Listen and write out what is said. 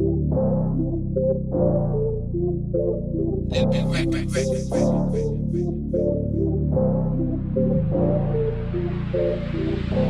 Let me